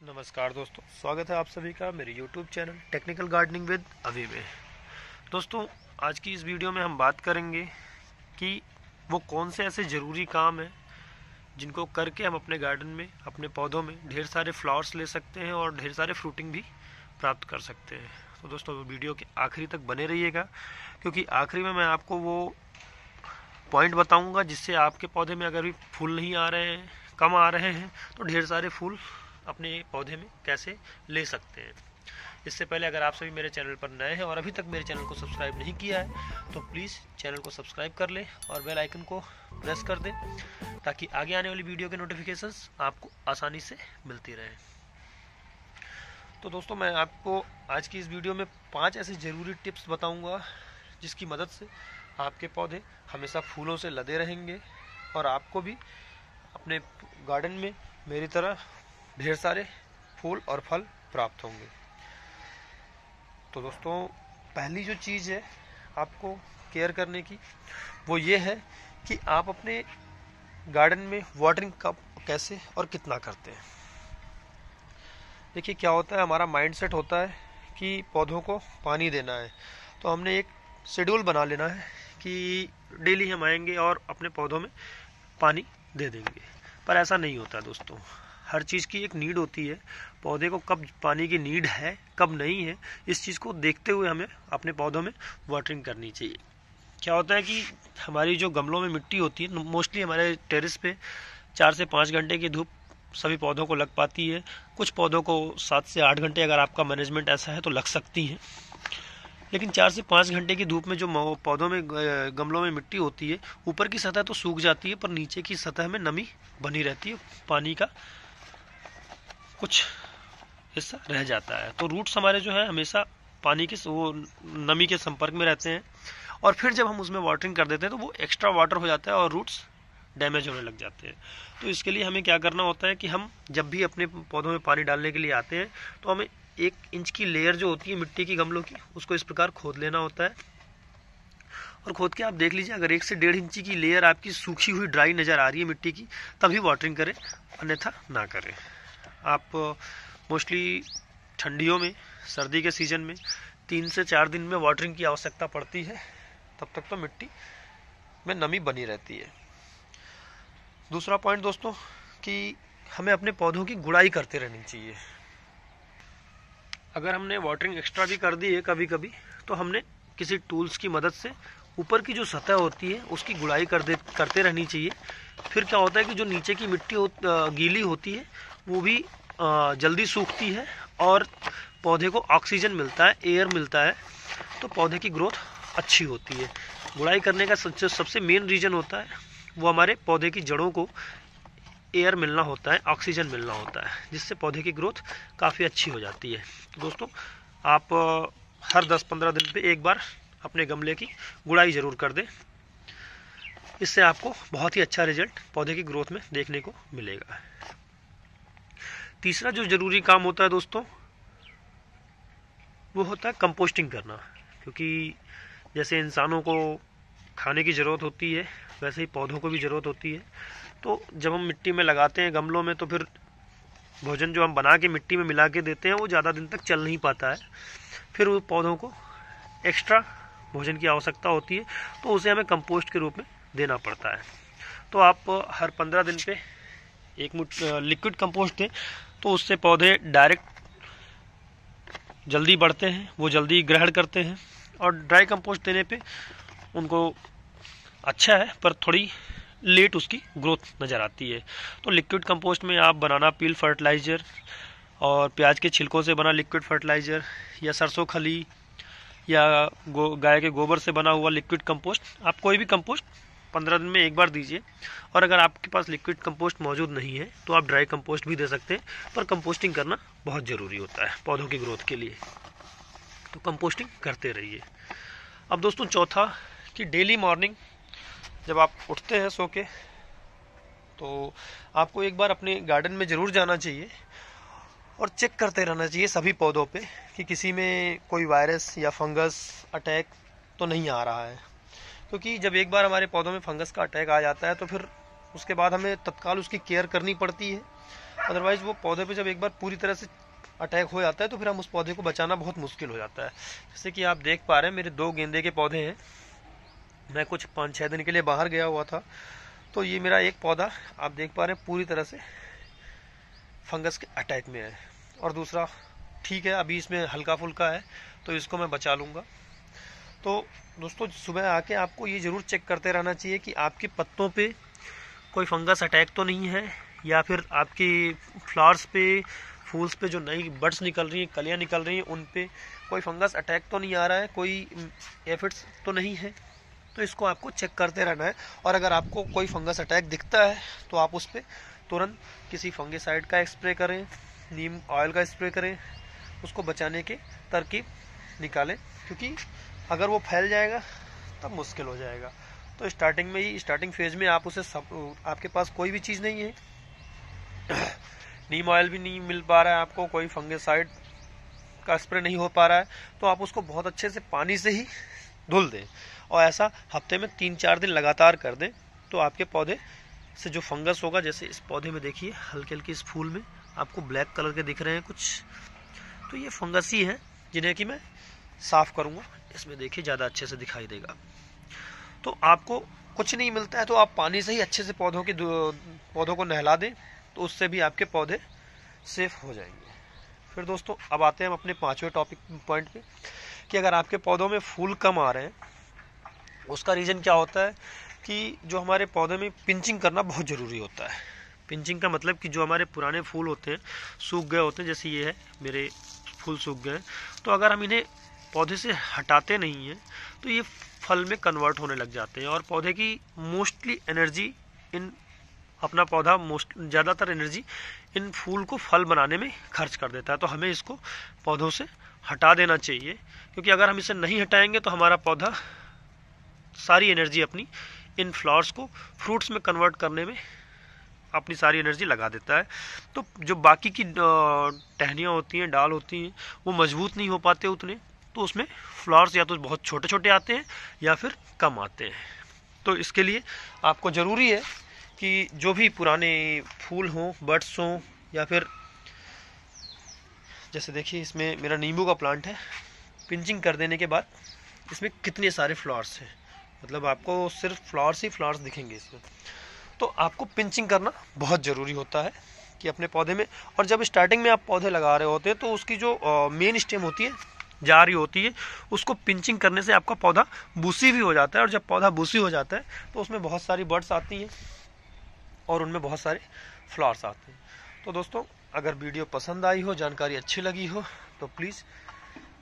नमस्कार दोस्तों, स्वागत है आप सभी का मेरे YouTube channel technical gardening with Abhi में। दोस्तों, आज की इस वीडियो में हम बात करेंगे कि वो कौन से ऐसे ज़रूरी काम हैं जिनको करके हम अपने गार्डन में, अपने पौधों में ढेर सारे फ्लावर्स ले सकते हैं और ढेर सारे फ्रूटिंग भी प्राप्त कर सकते हैं। तो दोस्तों वीडियो के आखिरी तक बने रहिएगा, क्योंकि आखिरी में मैं आपको वो पॉइंट बताऊँगा जिससे आपके पौधे में अगर भी फूल नहीं आ रहे हैं, कम आ रहे हैं तो ढेर सारे फूल अपने पौधे में कैसे ले सकते हैं। इससे पहले अगर आप सभी मेरे चैनल पर नए हैं और अभी तक मेरे चैनल को सब्सक्राइब नहीं किया है तो प्लीज़ चैनल को सब्सक्राइब कर लें और बेल आइकन को प्रेस कर दें, ताकि आगे आने वाली वीडियो के नोटिफिकेशंस आपको आसानी से मिलती रहें। तो दोस्तों, मैं आपको आज की इस वीडियो में पाँच ऐसे ज़रूरी टिप्स बताऊँगा, जिसकी मदद से आपके पौधे हमेशा फूलों से लदे रहेंगे और आपको भी अपने गार्डन में मेरी तरह ढेर सारे फूल और फल प्राप्त होंगे। तो दोस्तों, पहली जो चीज़ है आपको केयर करने की, वो ये है कि आप अपने गार्डन में वाटरिंग कब कैसे और कितना करते हैं। देखिए, क्या होता है, हमारा माइंड सेट होता है कि पौधों को पानी देना है। तो हमने एक शेड्यूल बना लेना है कि डेली हम आएँगे और अपने पौधों में पानी दे देंगे। पर ऐसा नहीं होता, दोस्तों। हर चीज़ की एक नीड होती है। पौधे को कब पानी की नीड है, कब नहीं है, इस चीज़ को देखते हुए हमें अपने पौधों में वाटरिंग करनी चाहिए। क्या होता है कि हमारी जो गमलों में मिट्टी होती है मोस्टली हमारे टेरिस पे चार से पाँच घंटे की धूप सभी पौधों को लग पाती है। कुछ पौधों को सात से आठ घंटे अगर आपका मैनेजमेंट ऐसा है तो लग सकती हैं। लेकिन चार से पाँच घंटे की धूप में जो पौधों में गमलों में मिट्टी होती है, ऊपर की सतह तो सूख जाती है, पर नीचे की सतह में नमी बनी रहती है, पानी का कुछ हिस्सा रह जाता है। तो रूट्स हमारे जो है, हमेशा पानी के वो नमी के संपर्क में रहते हैं और फिर जब हम उसमें वाटरिंग कर देते हैं तो वो एक्स्ट्रा वाटर हो जाता है और रूट्स डैमेज होने लग जाते हैं। तो इसके लिए हमें क्या करना होता है कि हम जब भी अपने पौधों में पानी डालने के लिए आते हैं तो हमें एक इंच की लेयर जो होती है मिट्टी की गमलों की, उसको इस प्रकार खोद लेना होता है। और खोद के आप देख लीजिए, अगर एक से डेढ़ इंची की लेयर आपकी सूखी हुई ड्राई नज़र आ रही है मिट्टी की, तभी वाटरिंग करें, अन्यथा ना करें। आप मोस्टली ठंडियों में सर्दी के सीज़न में तीन से चार दिन में वाटरिंग की आवश्यकता पड़ती है तब तक तो मिट्टी में नमी बनी रहती है। दूसरा पॉइंट दोस्तों कि हमें अपने पौधों की गुड़ाई करते रहनी चाहिए। अगर हमने वाटरिंग एक्स्ट्रा भी कर दी है कभी कभी तो हमने किसी टूल्स की मदद से ऊपर की जो सतह होती है उसकी गुड़ाई कर दे करते रहनी चाहिए। फिर क्या होता है कि जो नीचे की मिट्टी हो, गीली होती है वो भी जल्दी सूखती है और पौधे को ऑक्सीजन मिलता है, एयर मिलता है तो पौधे की ग्रोथ अच्छी होती है। गुड़ाई करने का सबसे सबसे मेन रीज़न होता है, वो हमारे पौधे की जड़ों को एयर मिलना होता है, ऑक्सीजन मिलना होता है, जिससे पौधे की ग्रोथ काफ़ी अच्छी हो जाती है। दोस्तों, आप हर 10-15 दिन पे एक बार अपने गमले की गुड़ाई ज़रूर कर दें। इससे आपको बहुत ही अच्छा रिज़ल्ट पौधे की ग्रोथ में देखने को मिलेगा। तीसरा जो ज़रूरी काम होता है दोस्तों, वो होता है कंपोस्टिंग करना। क्योंकि जैसे इंसानों को खाने की ज़रूरत होती है, वैसे ही पौधों को भी ज़रूरत होती है। तो जब हम मिट्टी में लगाते हैं गमलों में तो फिर भोजन जो हम बना के मिट्टी में मिला के देते हैं, वो ज़्यादा दिन तक चल नहीं पाता है। फिर वो पौधों को एक्स्ट्रा भोजन की आवश्यकता होती है तो उसे हमें कंपोस्ट के रूप में देना पड़ता है। तो आप हर पंद्रह दिन पे एक मुठ लिक्विड कंपोस्ट दें तो उससे पौधे डायरेक्ट जल्दी बढ़ते हैं, वो जल्दी ग्रहण करते हैं और ड्राई कंपोस्ट देने पे उनको अच्छा है, पर थोड़ी लेट उसकी ग्रोथ नज़र आती है। तो लिक्विड कंपोस्ट में आप बनाना पील फर्टिलाइज़र और प्याज के छिलकों से बना लिक्विड फर्टिलाइज़र या सरसों खली या गाय के गोबर से बना हुआ लिक्विड कंपोस्ट आप कोई भी कंपोस्ट पंद्रह दिन में एक बार दीजिए। और अगर आपके पास लिक्विड कंपोस्ट मौजूद नहीं है तो आप ड्राई कंपोस्ट भी दे सकते हैं, पर कंपोस्टिंग करना बहुत ज़रूरी होता है पौधों की ग्रोथ के लिए। तो कंपोस्टिंग करते रहिए। अब दोस्तों, चौथा कि डेली मॉर्निंग जब आप उठते हैं सो के तो आपको एक बार अपने गार्डन में ज़रूर जाना चाहिए और चेक करते रहना चाहिए सभी पौधों पे कि किसी में कोई वायरस या फंगस अटैक तो नहीं आ रहा है। क्योंकि जब एक बार हमारे पौधों में फंगस का अटैक आ जाता है तो फिर उसके बाद हमें तत्काल उसकी केयर करनी पड़ती है। अदरवाइज़ वो पौधे पे जब एक बार पूरी तरह से अटैक हो जाता है तो फिर हम उस पौधे को बचाना बहुत मुश्किल हो जाता है। जैसे कि आप देख पा रहे हैं, मेरे दो गेंदे के पौधे हैं। मैं कुछ पाँच छः दिन के लिए बाहर गया हुआ था। तो ये मेरा एक पौधा, आप देख पा रहे हैं, पूरी तरह से फंगस के अटैक में है। और दूसरा, ठीक है, अभी इसमें हल्का फुल्का है तो इसको मैं बचा लूँगा। तो दोस्तों, सुबह आके आपको ये ज़रूर चेक करते रहना चाहिए कि आपके पत्तों पे कोई फंगस अटैक तो नहीं है, या फिर आपकी फ्लावर्स पे, फूल्स पे जो नई बर्ड्स निकल रही हैं, कलियाँ निकल रही हैं, उन पे कोई फंगस अटैक तो नहीं आ रहा है, कोई एफिड्स तो नहीं है। तो इसको आपको चेक करते रहना है। और अगर आपको कोई फंगस अटैक दिखता है तो आप उस पर तुरंत किसी फंगिसाइड का स्प्रे करें नीम ऑयल का स्प्रे करें, उसको बचाने के तरकीब निकालें, क्योंकि अगर वो फैल जाएगा, तब मुश्किल हो जाएगा। तो स्टार्टिंग में ही स्टार्टिंग फ़ेज़ में आप उसे सब, आपके पास कोई भी चीज़ नहीं है। नीम ऑयल भी नहीं मिल पा रहा है आपको, कोई फंगिसाइड का स्प्रे नहीं हो पा रहा है तो आप उसको बहुत अच्छे से पानी से ही धुल दें और ऐसा हफ़्ते में तीन चार दिन लगातार कर दें तो आपके पौधे से जो फंगस होगा, जैसे इस पौधे में देखिए हल्के हल्के इस फूल में आपको ब्लैक कलर के दिख रहे हैं कुछ। तो ये फंगस ही है जिन्हें कि मैं साफ़ करूँगा, इसमें देखिए ज़्यादा अच्छे से दिखाई देगा। तो आपको कुछ नहीं मिलता है तो आप पानी से ही अच्छे से पौधों के पौधों को नहला दें तो उससे भी आपके पौधे सेफ़ हो जाएँगे। फिर दोस्तों, अब आते हैं हम अपने पाँचवें टॉपिक पॉइंट पे, कि अगर आपके पौधों में फूल कम आ रहे हैं, उसका रीज़न क्या होता है कि जो हमारे पौधे में पिंचिंग करना बहुत ज़रूरी होता है। पिंचिंग का मतलब कि जो हमारे पुराने फूल होते हैं, सूख गए होते हैं, जैसे ये है, मेरे फूल सूख गए हैं। तो अगर हम इन्हें पौधे से हटाते नहीं हैं तो ये फल में कन्वर्ट होने लग जाते हैं और पौधे की मोस्टली एनर्जी इन, अपना पौधा मोस्ट ज़्यादातर एनर्जी इन फूल को फल बनाने में खर्च कर देता है। तो हमें इसको पौधों से हटा देना चाहिए, क्योंकि अगर हम इसे नहीं हटाएँगे तो हमारा पौधा सारी एनर्जी अपनी इन फ्लावर्स को फ्रूट्स में कन्वर्ट करने में अपनी सारी एनर्जी लगा देता है। तो जो बाकी की टहनियाँ होती हैं, डाल होती हैं, वो मज़बूत नहीं हो पाते उतने। तो उसमें फ्लावर्स या तो बहुत छोटे छोटे आते हैं या फिर कम आते हैं। तो इसके लिए आपको ज़रूरी है कि जो भी पुराने फूल हों बर्ड्स हों या फिर जैसे देखिए इसमें मेरा नींबू का प्लांट है। पिंचिंग कर देने के बाद इसमें कितने सारे फ्लावर्स हैं? मतलब आपको सिर्फ़ फ्लावर्स ही फ्लावर्स दिखेंगे इसमें। तो आपको पिंचिंग करना बहुत ज़रूरी होता है कि अपने पौधे में, और जब स्टार्टिंग में आप पौधे लगा रहे होते हैं तो उसकी जो मेन स्टेम होती है जा रही होती है, उसको पिंचिंग करने से आपका पौधा बूसी भी हो जाता है और जब पौधा बूसी हो जाता है तो उसमें बहुत सारी बर्ड्स आती हैं और उनमें बहुत सारे फ्लावर्स आते हैं। तो दोस्तों, अगर वीडियो पसंद आई हो, जानकारी अच्छी लगी हो तो प्लीज़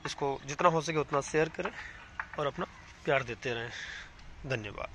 इसको जितना हो सके उतना शेयर करें और अपना प्यार देते रहें। धन्यवाद।